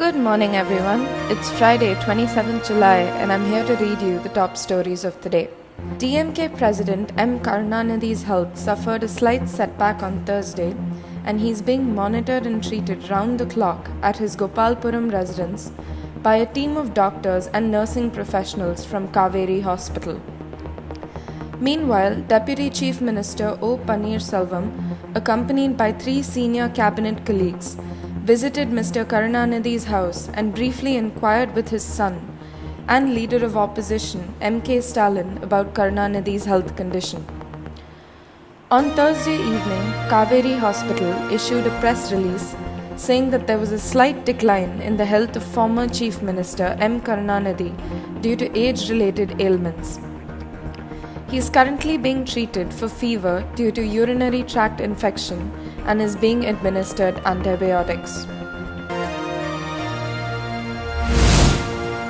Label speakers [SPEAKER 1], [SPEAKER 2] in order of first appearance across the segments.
[SPEAKER 1] Good morning, everyone. It's Friday, 27th July, and I'm here to read you the top stories of the day. DMK President M. Karunanidhi's health suffered a slight setback on Thursday, and he's being monitored and treated round the clock at his Gopalapuram residence by a team of doctors and nursing professionals from Kauvery Hospital. Meanwhile, Deputy Chief Minister O. Selvam, accompanied by three senior cabinet colleagues, visited Mr. Karunanidhi's house and briefly inquired with his son and leader of opposition M.K. Stalin about Karunanidhi's health condition. On Thursday evening, Kauvery Hospital issued a press release saying that there was a slight decline in the health of former Chief Minister M. Karunanidhi due to age related ailments. He is currently being treated for fever due to urinary tract infection and is being administered antibiotics.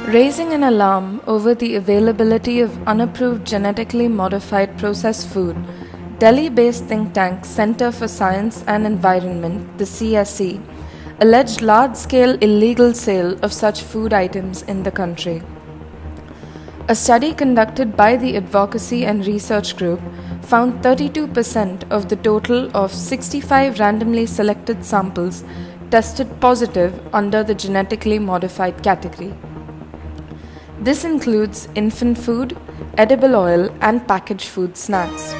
[SPEAKER 1] Raising an alarm over the availability of unapproved genetically modified processed food, Delhi based think tank Center for Science and Environment, the CSE, alleged large scale illegal sale of such food items in the country. A study conducted by the Advocacy and Research Group found 32% of the total of 65 randomly selected samples tested positive under the genetically modified category. This includes infant food, edible oil, and packaged food snacks.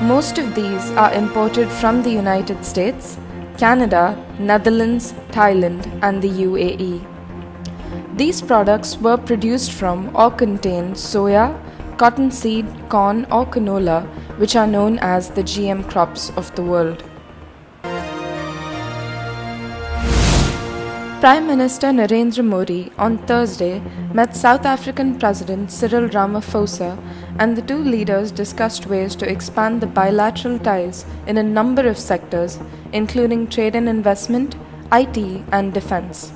[SPEAKER 1] Most of these are imported from the United States, Canada, Netherlands, Thailand, and the UAE. These products were produced from or contain soya, cottonseed, corn, or canola, which are known as the GM crops of the world. Prime Minister Narendra Modi on Thursday met South African President Cyril Ramaphosa, and the two leaders discussed ways to expand the bilateral ties in a number of sectors, including trade and investment, IT, and defense.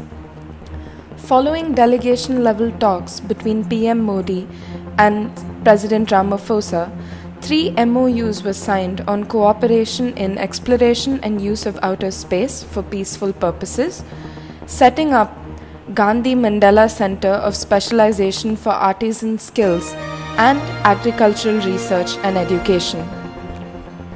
[SPEAKER 1] Following delegation level talks between PM Modi and President Ramaphosa, three MOUs were signed on cooperation in exploration and use of outer space for peaceful purposes, setting up Gandhi Mandela Center of Specialization for Artisan Skills and Agricultural Research and Education.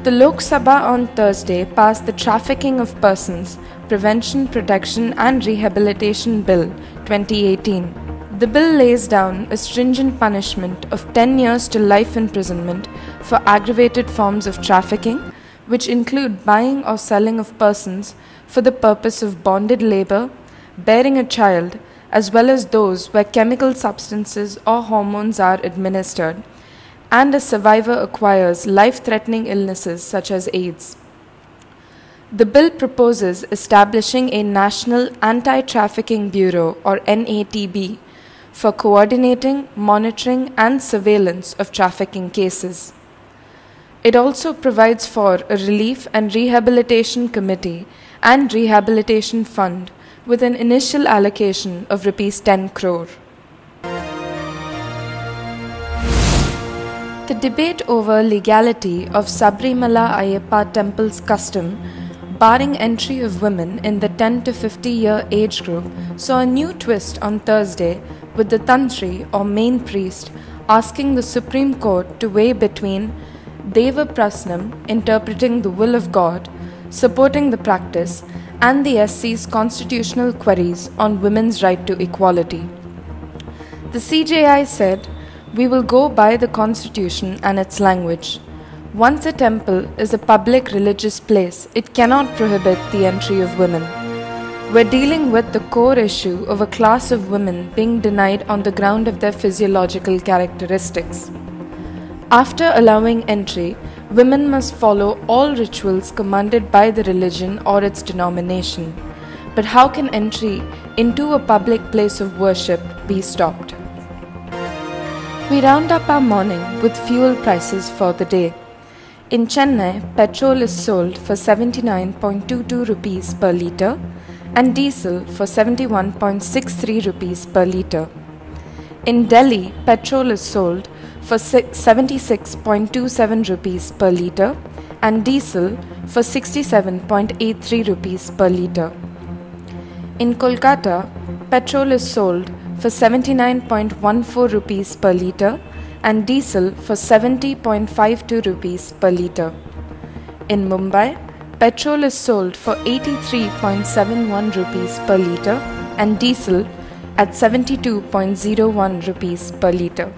[SPEAKER 1] The Lok Sabha on Thursday passed the Trafficking of Persons Prevention, Protection and Rehabilitation Bill 2018. The bill lays down a stringent punishment of 10 years to life imprisonment for aggravated forms of trafficking, which include buying or selling of persons for the purpose of bonded labor, bearing a child, as well as those where chemical substances or hormones are administered, and a survivor acquires life threatening illnesses such as AIDS. The bill proposes establishing a National Anti Trafficking Bureau or NATB for coordinating, monitoring, and surveillance of trafficking cases. It also provides for a Relief and Rehabilitation Committee and Rehabilitation Fund with an initial allocation of rupees 10 crore. The debate over legality of Sabarimala Ayyappa temple's custom barring entry of women in the 10 to 50 year age group, saw a new twist on Thursday with the Tantri or main priest asking the Supreme Court to weigh between Deva Prasnam, interpreting the will of God, supporting the practice, and the SC's constitutional queries on women's right to equality. The CJI said, We will go by the Constitution and its language. Once a temple is a public religious place, it cannot prohibit the entry of women. We're dealing with the core issue of a class of women being denied on the ground of their physiological characteristics. After allowing entry, women must follow all rituals commanded by the religion or its denomination. But how can entry into a public place of worship be stopped? We round up our morning with fuel prices for the day. In Chennai, petrol is sold for 79.22 rupees per litre and diesel for 71.63 rupees per litre. In Delhi, petrol is sold for 76.27 rupees per litre and diesel for 67.83 rupees per litre. In Kolkata, petrol is sold for 79.14 rupees per litre and diesel for 70.52 rupees per litre. In Mumbai, petrol is sold for 83.71 rupees per litre and diesel at 72.01 rupees per litre.